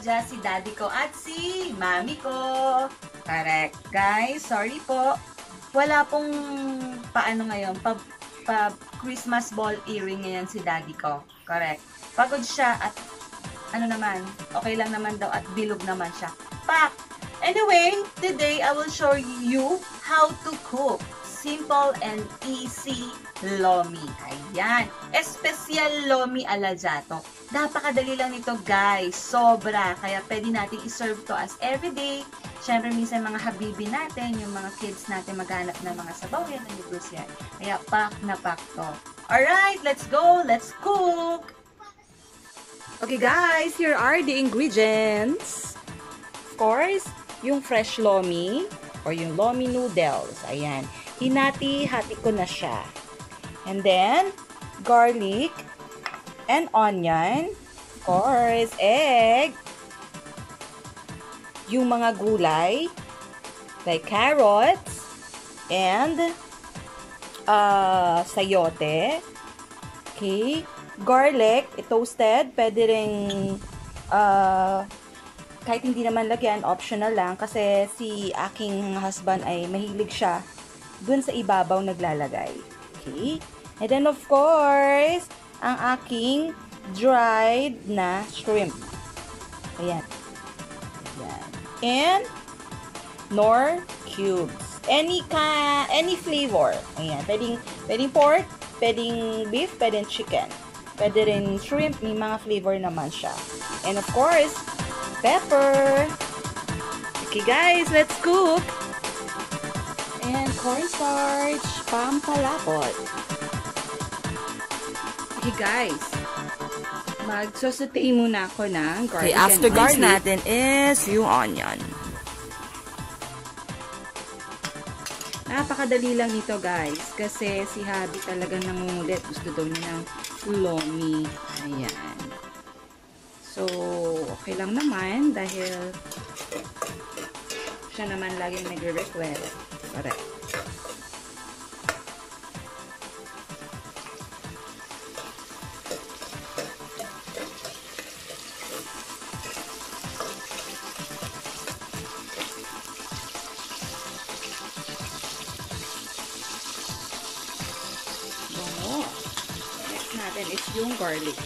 dyan si daddy ko at si mami ko. Correct. Guys, sorry po. Wala pong paano ngayon, pa, pa Christmas ball earring ngayon si daddy ko. Correct. Pagod siya at ano naman, okay lang naman daw at bilog naman siya. Pak! Anyway, today I will show you how to cook simple and easy lomi. Ayan. Espesyal lomi alajato. Napakadali lang nito guys. Sobra. Kaya pwede natin iserve to as everyday. Siyempre, minsan mga habibi natin, yung mga kids natin maghanap ng mga sabaw yan, ng noodles yan. Kaya pack na pack to. Alright, let's go. Let's cook. Okay guys, here are the ingredients. Of course, yung fresh lomi or yung lomi noodles. Ayan. Hinati-hati ko na siya. And then, garlic and onion. Of course, egg. Yung mga gulay, like carrots and uh, sayote. Okay. Garlic, toasted. Pwede rin uh, kahit hindi naman lagyan, optional lang. Kasi si aking husband ay mahilig siya dun sa ibabaw naglalagay. Okay? And then of course, ang aking dried na shrimp. Ayan. Ayan. And nor cubes. Any ka any flavor. Ayan. Pwedeng, pwedeng pork, pwedeng beef, pwedeng chicken. Pwede rin shrimp, may mga flavor naman siya. And of course, pepper. Okay guys, let's cook. And cornstarch, pampalapot. Okay guys, magsosotay muna ako ng garlic Okay, after and garlic natin is yung onion. Napakadali lang nito guys. Kasi si Habi talaga nangungulit. Gusto daw niya ng lomi. Ayan. So, okay lang naman dahil siya naman laging nagre-request. Correct. Bango. Next natin is yung garlic.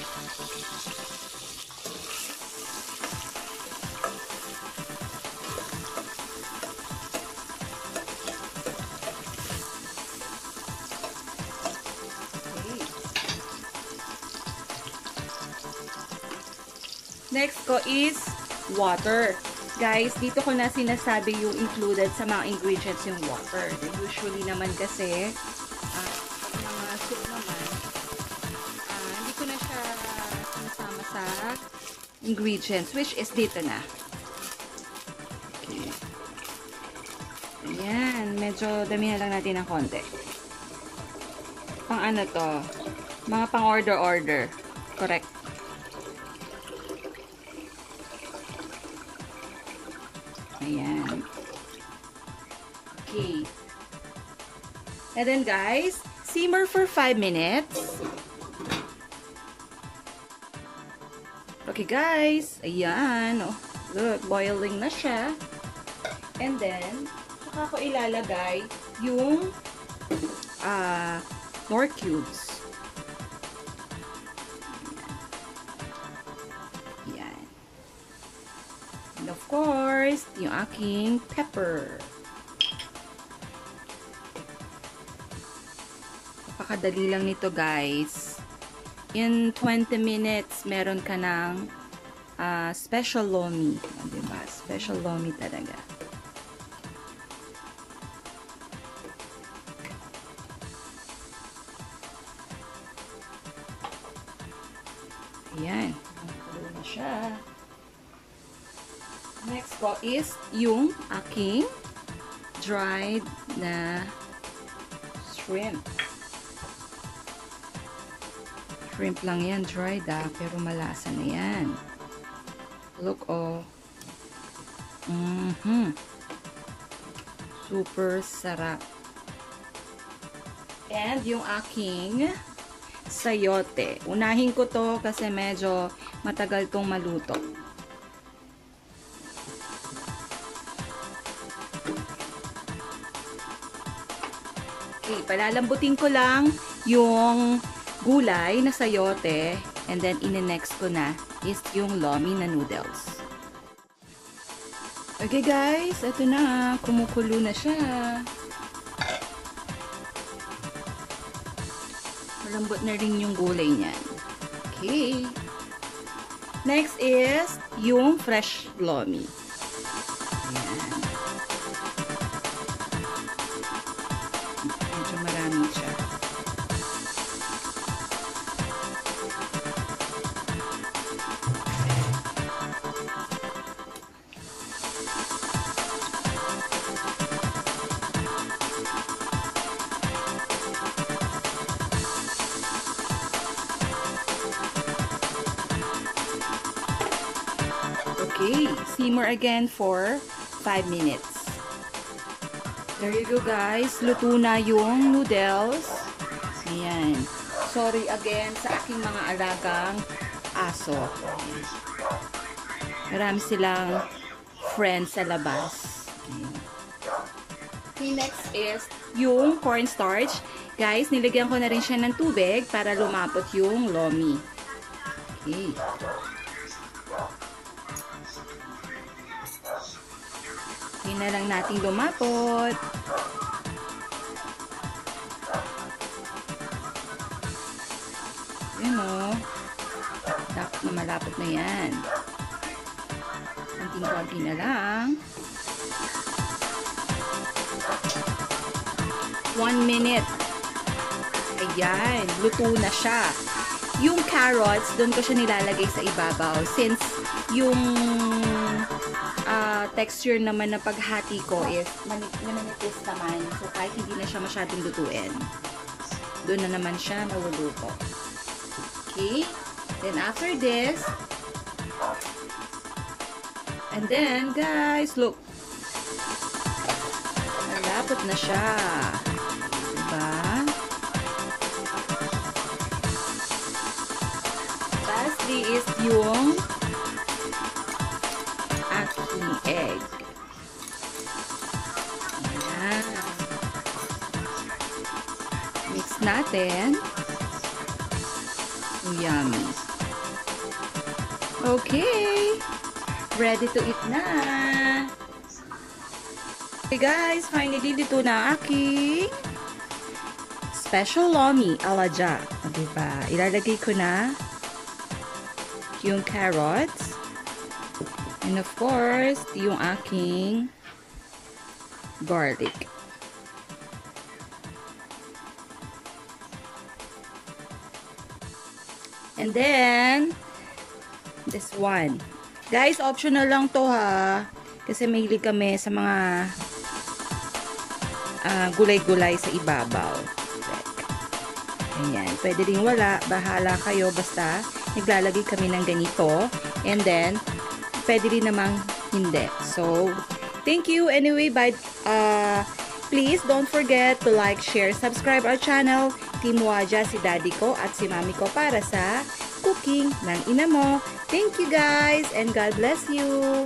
Next ko is water. Guys, dito ko na sinasabi yung included sa mga ingredients yung water. Usually naman kasi, pag mga soup naman, ah, hindi ko na siya sinasama sa ingredients, which is dito na. Okay. Ayan, medyo damihan lang natin ng konti. Pang ano to? Mga pang order-order. Correct. And then guys, simmer for 5 minutes. Okay guys, ayan. Oh, look, boiling na siya. And then, saka ko ilalagay yung ah nor cubes. Ayan. And of course, yung aking pepper. Napakadali lang nito guys. In 20 minutes, meron ka ng ah, special lomi. O, Diba? Special lomi talaga. Ayan. Nakulo na siya. Next ko is yung aking dried na shrimp. Shrimp lang yan, dried ah, pero malasa na yan. Look oh. Mhm. Super sarap. And yung aking sayote. Unahin ko to kasi medyo matagal tong maluto. Okay, palalambutin ko lang yung gulay na sayote and then ine-next ko na is yung lomi na noodles. Okay guys, ito na. Kumukulo na siya. Malambot na rin yung gulay niyan. Okay. Next is yung fresh lomi. Ayan. Simmer again for 5 minutes. There you go guys. Luto na yung noodles. Ayan. Sorry again sa aking mga alagang aso. Marami silang friends sa labas. Okay, next is yung cornstarch. Guys, nilagyan ko na rin siya ng tubig para lumapot yung lomi. Okay. Hindi na lang natin lumapot. Yun o. Dapat na malapot na yan. Konting-konti na lang. One minute. Ayan. Luto na siya. Yung carrots, doon ko siya nilalagay sa ibabaw. Since yung ah, texture naman na paghati ko is mani- manipis naman. So, kahit hindi na siya masyadong lutuin. Doon na naman siya maluluto. Okay? Then, after this, and then, guys, look. Malapot na siya. Lastly is yung aking egg. Ayan. Mix natin. Yummy. Okay. Ready to eat na. Okay guys, finally dito na aking special lomi alaja. O, diba? Ilalagay ko na yung carrots. And of course, yung aking garlic. And then, this one. Guys, optional lang to ha. Kasi mahilig kami sa mga ah, gulay-gulay sa ibabaw. Ayan. Pwede rin wala. Bahala kayo. Basta, naglalagay kami ng ganito. And then, pwede rin namang hindi. So, thank you. Anyway, bye. Uh, please don't forget to like, share, subscribe our channel. Team Waja, si daddy ko at si mami ko para sa cooking ng ina mo. Thank you guys and God bless you.